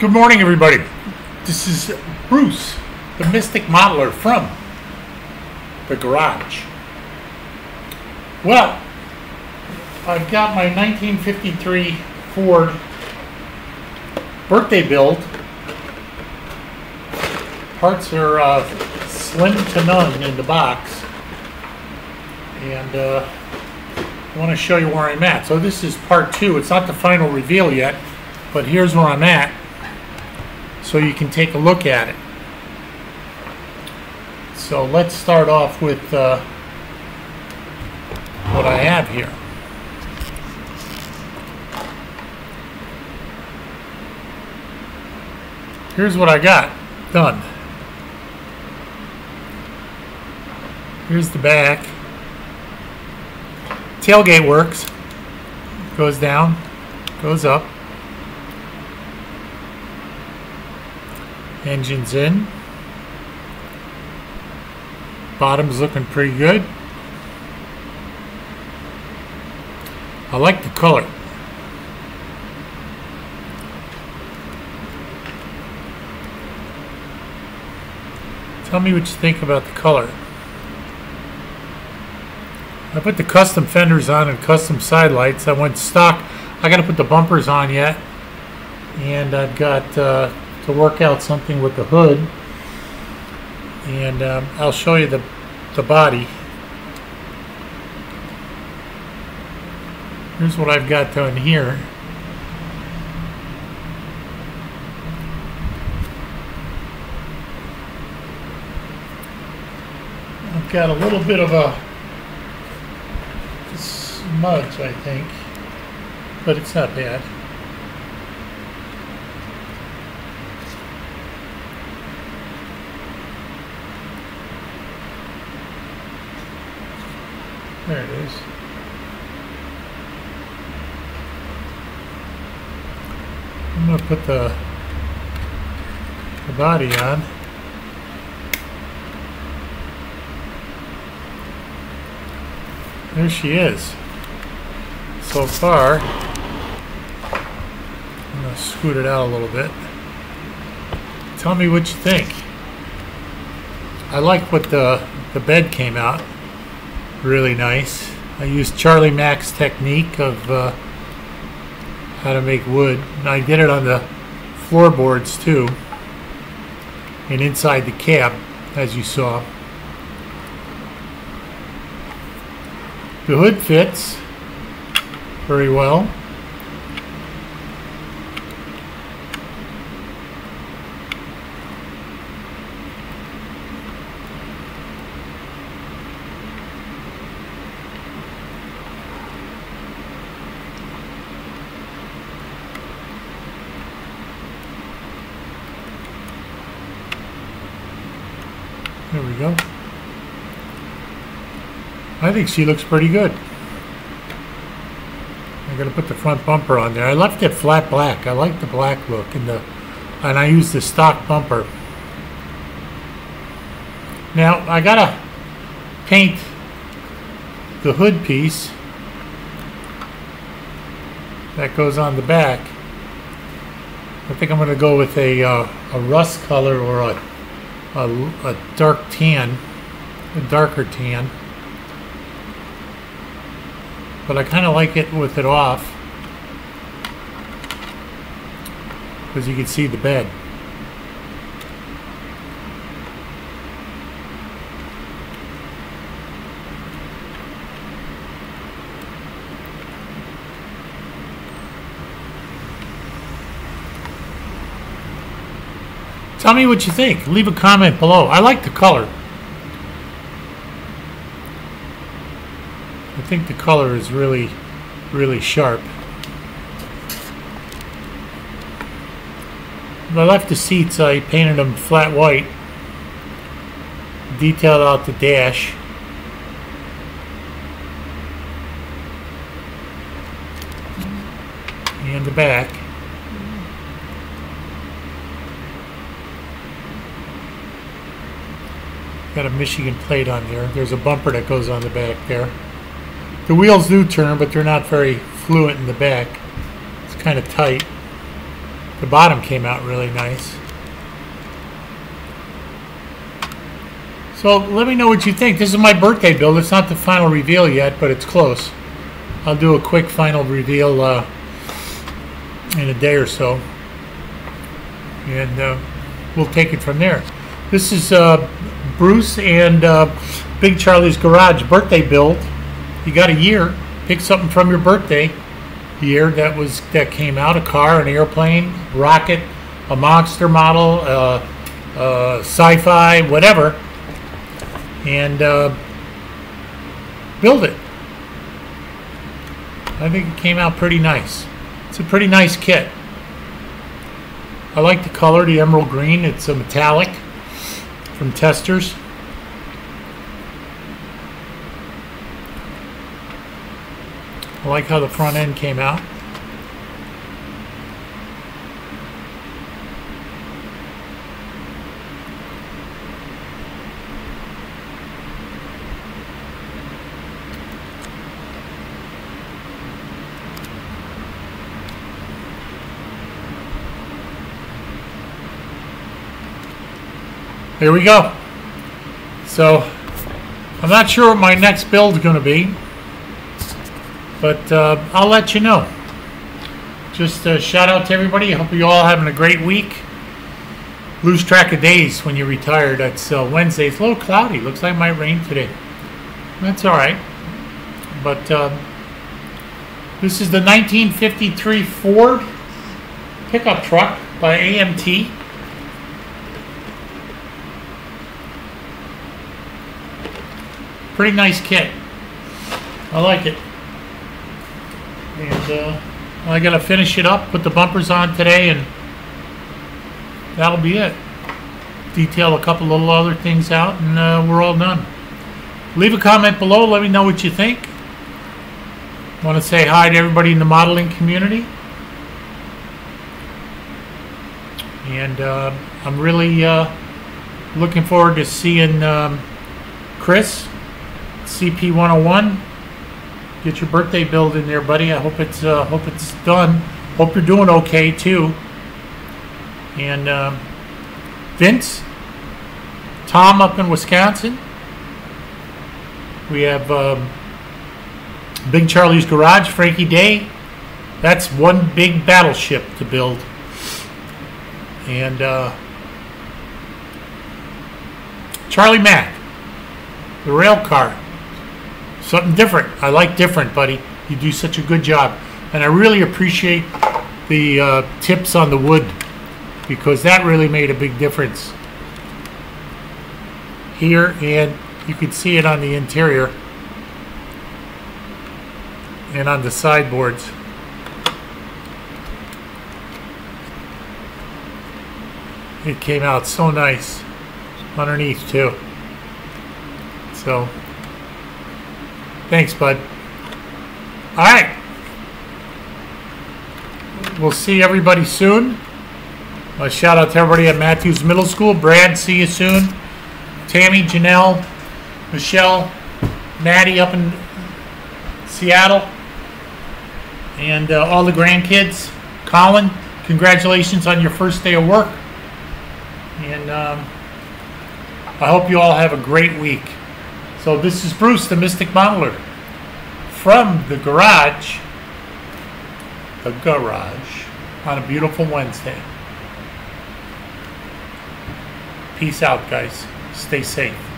Good morning, everybody. This is Bruce, the Mystic Modeler from the garage. Well, I've got my 1953 Ford birthday build. Parts are uh, slim to none in the box. And uh, I want to show you where I'm at. So this is part two. It's not the final reveal yet, but here's where I'm at so you can take a look at it. So let's start off with uh, what I have here. Here's what I got done. Here's the back. Tailgate works. Goes down, goes up. Engine's in. Bottom's looking pretty good. I like the color. Tell me what you think about the color. I put the custom fenders on and custom side lights. I went stock. I got to put the bumpers on yet. And I've got uh, to work out something with the hood. And um, I'll show you the, the body. Here's what I've got done here. I've got a little bit of a smudge, I think, but it's not bad. There it is. I'm going to put the, the body on. There she is. So far, I'm going to scoot it out a little bit. Tell me what you think. I like what the, the bed came out. Really nice. I used Charlie Mack's technique of uh, how to make wood. And I did it on the floorboards too. And inside the cab, as you saw. The hood fits very well. Go. I think she looks pretty good. I'm gonna put the front bumper on there. I left it flat black. I like the black look and the and I used the stock bumper. Now I gotta paint the hood piece that goes on the back. I think I'm gonna go with a uh, a rust color or a a, a dark tan, a darker tan. But I kind of like it with it off because you can see the bed. Tell me what you think. Leave a comment below. I like the color. I think the color is really, really sharp. I left the seats, I painted them flat white. Detailed out the dash. And the back. Got a Michigan plate on there. There's a bumper that goes on the back there. The wheels do turn, but they're not very fluent in the back. It's kind of tight. The bottom came out really nice. So let me know what you think. This is my birthday build. It's not the final reveal yet, but it's close. I'll do a quick final reveal uh, in a day or so. And uh, we'll take it from there. This is uh, Bruce and uh, Big Charlie's Garage birthday build. You got a year. Pick something from your birthday year that was that came out: a car, an airplane, rocket, a monster model, uh, uh, sci-fi, whatever, and uh, build it. I think it came out pretty nice. It's a pretty nice kit. I like the color, the emerald green. It's a metallic from testers. I like how the front end came out. Here we go. So, I'm not sure what my next build is going to be, but uh, I'll let you know. Just a shout out to everybody. Hope you all having a great week. Lose track of days when you retire. That's uh, Wednesday. It's a little cloudy. Looks like it might rain today. That's all right. But uh, this is the 1953 Ford pickup truck by AMT. Pretty nice kit. I like it. And uh, I gotta finish it up, put the bumpers on today, and that'll be it. Detail a couple little other things out, and uh, we're all done. Leave a comment below. Let me know what you think. Want to say hi to everybody in the modeling community. And uh, I'm really uh, looking forward to seeing um, Chris CP 101. Get your birthday build in there, buddy. I hope it's uh, hope it's done. Hope you're doing okay too. And uh, Vince, Tom up in Wisconsin. We have um, Big Charlie's Garage, Frankie Day. That's one big battleship to build. And uh, Charlie Mack, the rail car. Something different. I like different, buddy. You do such a good job. And I really appreciate the uh, tips on the wood because that really made a big difference here and you can see it on the interior and on the sideboards. It came out so nice underneath too. So, thanks, bud. All right. We'll see everybody soon. A shout out to everybody at Matthews Middle School. Brad, see you soon. Tammy, Janelle, Michelle, Maddie up in Seattle, and uh, all the grandkids. Colin, congratulations on your first day of work. And um, I hope you all have a great week. So this is Bruce, the Mystic Modeler, from the garage, the garage, on a beautiful Wednesday. Peace out, guys. Stay safe.